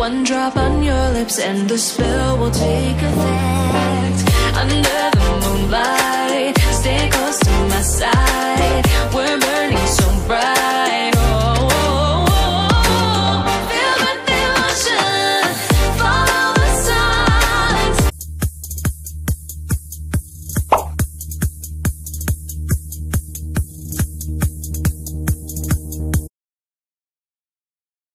One drop on your lips and the spell will take effect.